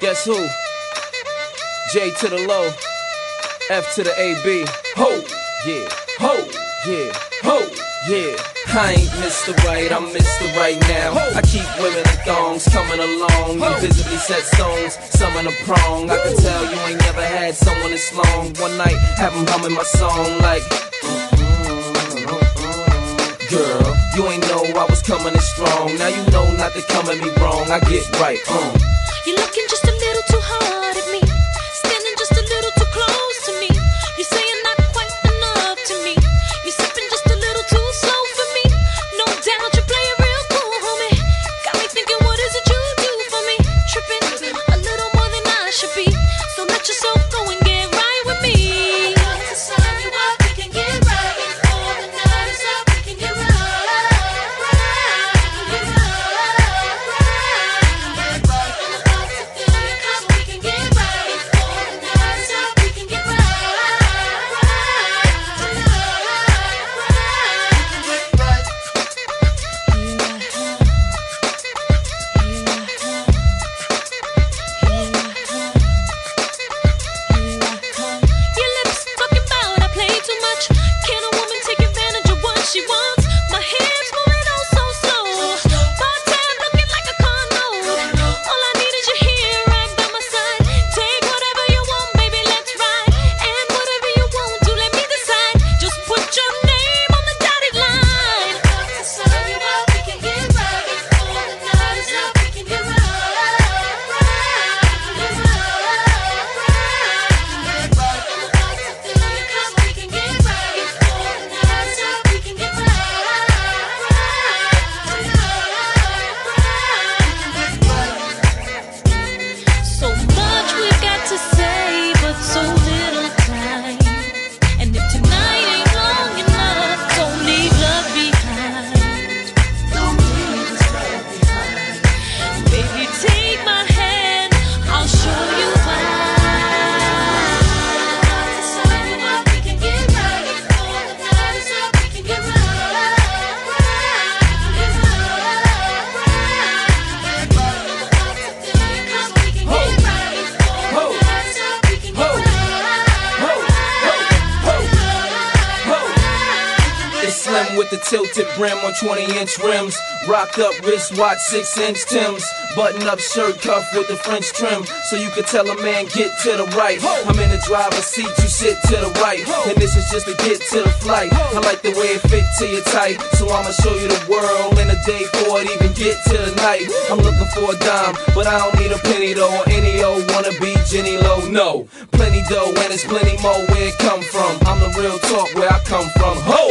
Guess who? J to the low, F to the AB. Ho, yeah, ho, yeah, ho, yeah. I ain't Mr. Right, I'm Mr. Right now. I keep women in thongs coming along, You visibly set stones, some in a prong. I can tell you ain't never had someone this long. One night, have 'em humming my song like. Girl, you ain't know I was coming in strong. Now you know not to come at me wrong. I get right, uh. You're looking just should be. With the tilted brim on 20 inch rims. Rocked up wristwatch, 6 inch Tims. Button up shirt cuff with the French trim. So you can tell a man, get to the right. I'm in the driver's seat, you sit to the right. And this is just to get to the flight. I like the way it fit to your tight. So I'ma show you the world in a day for it, even get to the night. I'm looking for a dime, but I don't need a penny though. Or any old wanna be Jenny Low. No, plenty dough, and it's plenty more where it come from. I'm the real talk where I come from. Ho! Sign you up.